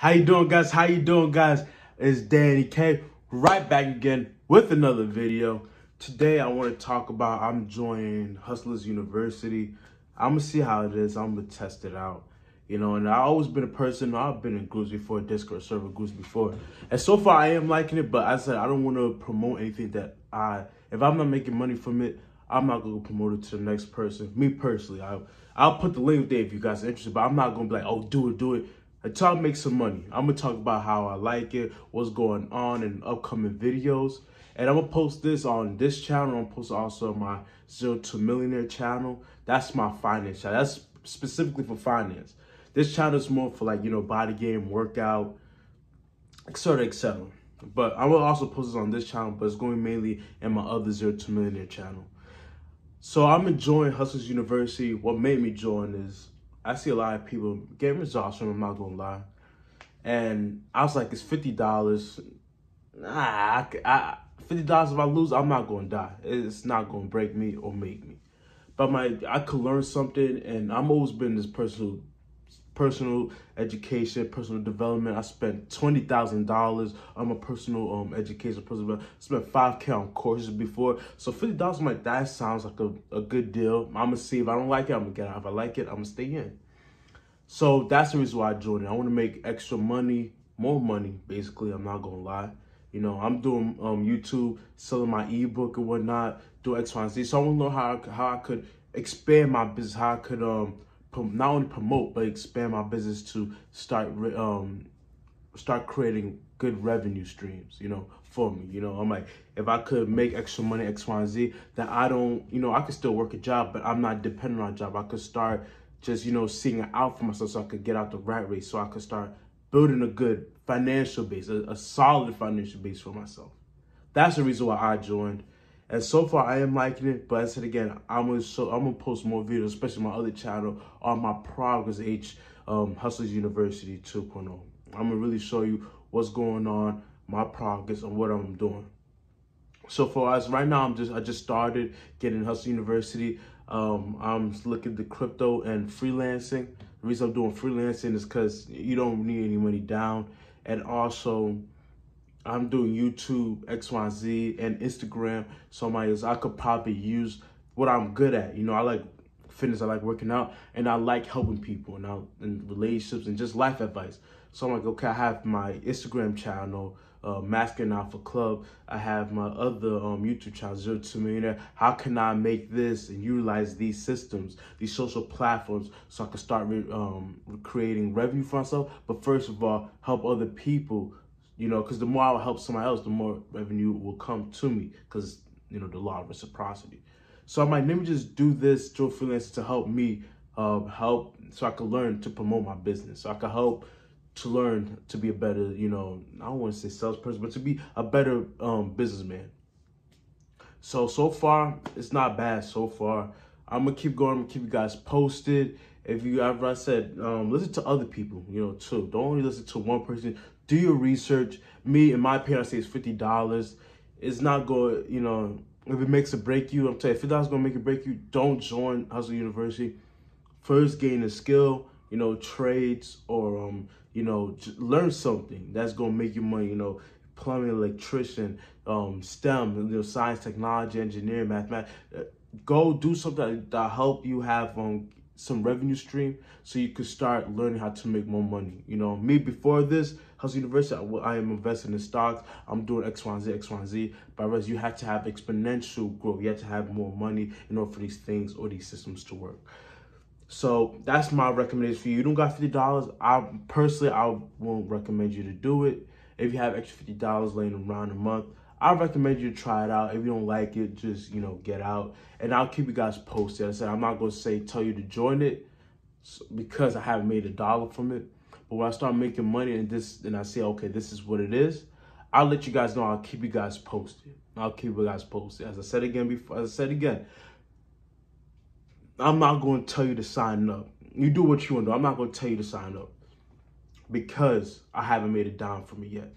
How you doing, guys? How you doing, guys? It's Danny K, right back again with another video. Today, I want to talk about I'm joining Hustlers University. I'm gonna see how it is. I'm gonna test it out. You know, and I've always been a person. I've been in groups before, Discord server groups before, and so far I am liking it. But I said I don't want to promote anything that I, if I'm not making money from it, I'm not gonna promote it to the next person. Me personally, I I'll put the link there if you guys are interested. But I'm not gonna be like, oh, do it, do it until I make some money. I'm gonna talk about how I like it, what's going on in upcoming videos. And I'm gonna post this on this channel. I'm gonna post also my Zero to Millionaire channel. That's my finance channel. That's specifically for finance. This channel is more for like, you know, body game, workout, etc. etc. But I will also post this on this channel, but it's going mainly in my other Zero to Millionaire channel. So I'm enjoying Hustlers University. What made me join is I see a lot of people getting results from I'm not gonna lie. And I was like, it's fifty dollars. Nah, I, I, fifty dollars if I lose, I'm not gonna die. It's not gonna break me or make me. But my I could learn something, and I'm always been this person who personal education, personal development. I spent twenty thousand dollars on my personal um education, personal. Spent five k on courses before, so fifty dollars. like that sounds like a, a good deal. I'm gonna see if I don't like it, I'm gonna get out. If I like it, I'm gonna stay in. So that's the reason why I joined it. I want to make extra money, more money. Basically, I'm not gonna lie. You know, I'm doing um YouTube, selling my ebook and whatnot, do X, Y, and Z. So I want to know how how I could expand my business, how I could um not only promote but expand my business to start um start creating good revenue streams you know for me you know. I'm like if i could make extra money x y and z then i don't you know i could still work a job but i'm not dependent on a job. I could start just you know seeing it out for myself so i could get out the rat race so i could start building a good financial base a, a solid financial base for myself. That's the reason why i joined and so far, I am liking it. But I said again, I'm gonna show, I'm gonna post more videos, especially my other channel on my progress H um, Hustlers University 2.0. I'm gonna really show you what's going on, my progress, and what I'm doing. So for us, right now, I'm just I just started getting Hustle University. Um, I'm looking at the crypto and freelancing. The reason I'm doing freelancing is because you don't need any money down, and also I'm doing YouTube, XYZ, and Instagram. So my is I could probably use what I'm good at. You know, I like fitness, I like working out, and I like helping people and, I, and relationships and just life advice. So I'm like, okay, I have my Instagram channel, uh, Masculine Alpha Club. I have my other um, YouTube channel, Zero to Millionaire. How can I make this and utilize these systems, these social platforms, so I can start re um, creating revenue for myself? But first of all, help other people you know, because the more I help somebody else, the more revenue will come to me because, you know, the law of reciprocity. So I'm like, let me just do this Joe freelance to help me uh, help so I can learn to promote my business. So I can help to learn to be a better, you know, I don't want to say salesperson, but to be a better um, businessman. So, so far, it's not bad so far. I'm going to keep going. I'm going to keep you guys posted. If you ever, I said, um, listen to other people, you know, too. Don't only listen to one person do your research. Me, in my opinion, I say it's fifty dollars. It's not going, you know, if it makes a break you, I'm telling you, fifty dollars gonna make it break you. Don't join Hustle University. First, gain a skill, you know, trades or um, you know, learn something that's gonna make you money. You know, plumbing, electrician, um, STEM, you know, science, technology, engineering, mathematics. Uh, go do something that help you have um some revenue stream so you could start learning how to make more money. You know, me before this, Hustle University, I, I am investing in stocks. I'm doing X, Y, Z, X, Y, Z. But whereas you have to have exponential growth. You have to have more money in order for these things or these systems to work. So that's my recommendation for you. You don't got fifty dollars. I personally I won't recommend you to do it. If you have extra fifty dollars laying around a month, I recommend you try it out. If you don't like it, just you know get out, and I'll keep you guys posted. I said I'm not gonna say tell you to join it because I haven't made a dollar from it. But when I start making money and this, and I say okay, this is what it is. I'll let you guys know. I'll keep you guys posted. I'll keep you guys posted. As I said again before, as I said again, I'm not going to tell you to sign up. You do what you want to do. I'm not going to tell you to sign up because I haven't made a dime for me yet.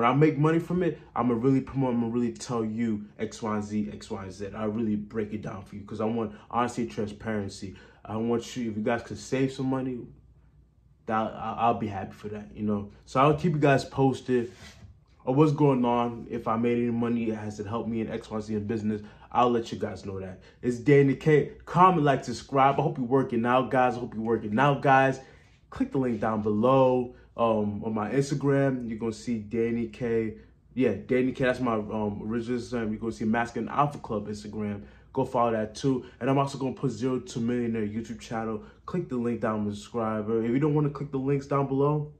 When I make money from it, I'm gonna really promote, I'm gonna really tell you X, Y, Z, X, Y, Z. I really break it down for you because I want honesty, transparency. I want you, if you guys could save some money, that I'll, be happy for that, you know. So I'll keep you guys posted of what's going on. If I made any money, has it helped me in XYZ in business? I'll let you guys know that. It's Danny K. Comment, like, subscribe. I hope you're working out, guys. I hope you're working out, guys. Click the link down below um, on my Instagram. You're to see Danny K. Yeah, Danny K. That's my um, original Instagram. You're to see Masculine Alpha Club Instagram. Go follow that too. And I'm also to put Zero to Millionaire YouTube channel. Click the link down subscribe. If you don't want to click the links down below,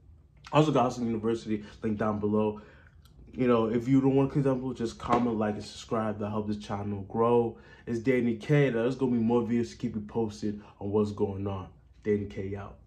also got Hustle University link down below. You know, if you don't want to click down below, just comment, like, and subscribe. to help this channel grow. It's Danny K. There's going to be more videos to keep you posted on what's going on. Danny K out.